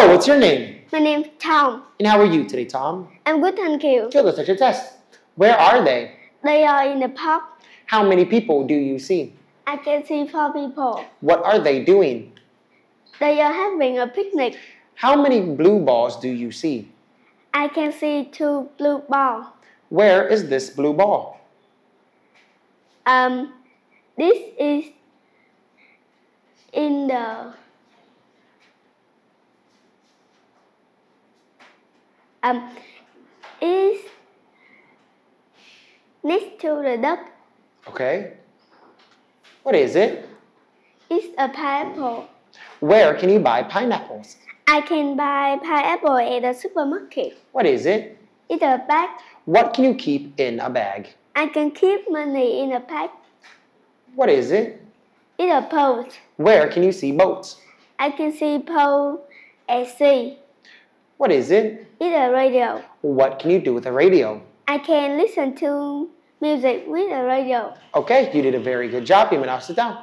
Hello, what's your name? My name's Tom. And how are you today, Tom? I'm good, thank you. Good, let's start your test. Where are they? They are in the park. How many people do you see? I can see four people. What are they doing? They are having a picnic. How many blue balls do you see? I can see two blue balls. Where is this blue ball? Um, this is in the um is next to the duck. Okay. What is it? It's a pineapple. Where can you buy pineapples? I can buy pineapple at the supermarket. What is it? It's a bag. What can you keep in a bag? I can keep money in a bag. What is it? It's a boat. Where can you see boats? I can see boat at sea. What is it? It's a radio. What can you do with a radio? I can listen to music with a radio. Okay, you did a very good job. You may now sit down.